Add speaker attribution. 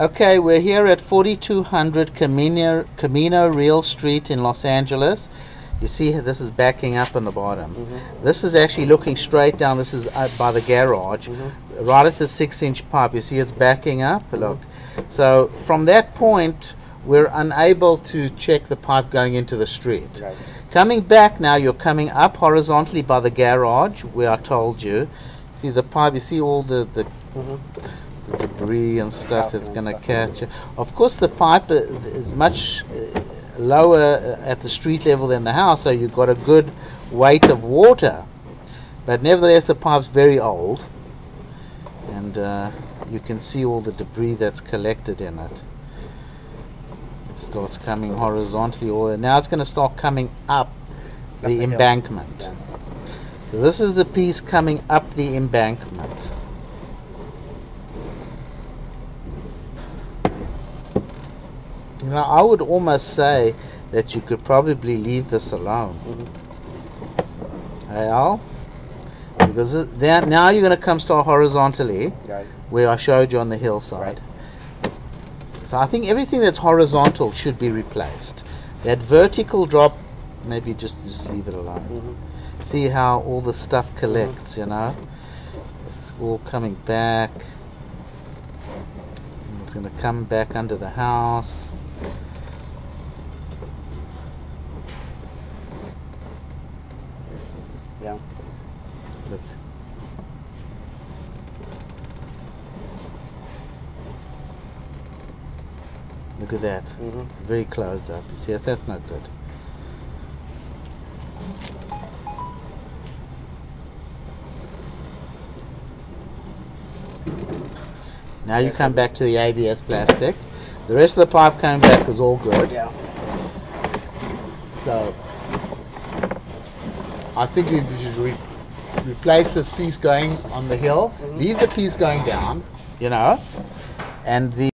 Speaker 1: Okay, we're here at 4200 Camino, Camino Real Street in Los Angeles. You see, this is backing up on the bottom. Mm-hmm. This is actually looking straight down. This is uh, by the garage, mm-hmm. right at the six-inch pipe. You see, it's backing up. Mm-hmm. Look. So from that point, we're unable to check the pipe going into the street.
Speaker 2: Right.
Speaker 1: Coming back now, you're coming up horizontally by the garage, where I told you. See the pipe. You see all the the, the debris and stuff that's going to catch. Of course, the pipe is much uh, lower uh, at the street level than the house, so you've got a good weight of water. But nevertheless, the pipe's very old, and uh, you can see all the debris that's collected in it. It starts coming horizontally, or now it's going to start coming up the
Speaker 2: the
Speaker 1: embankment. So this is the piece coming up the embankment. You know, I would almost say that you could probably leave this alone. Hey, Al? Because then, now you're going to come start horizontally,
Speaker 2: Right.
Speaker 1: where I showed you on the hillside. So I think everything that's horizontal should be replaced. That vertical drop, maybe just just leave it alone.
Speaker 2: Mhm.
Speaker 1: See how all the stuff collects, you know? It's all coming back. And It's going to come back under the house.
Speaker 2: Yeah.
Speaker 1: Look. Look at that.
Speaker 2: Mhm.
Speaker 1: Very closed up. You see, that's not good. Now you come back to the ABS plastic. The rest of the pipe coming back is all good.
Speaker 2: Yeah.
Speaker 1: So I think we should re- replace this piece going on the hill. Mm-hmm. Leave the piece going down, you know, and the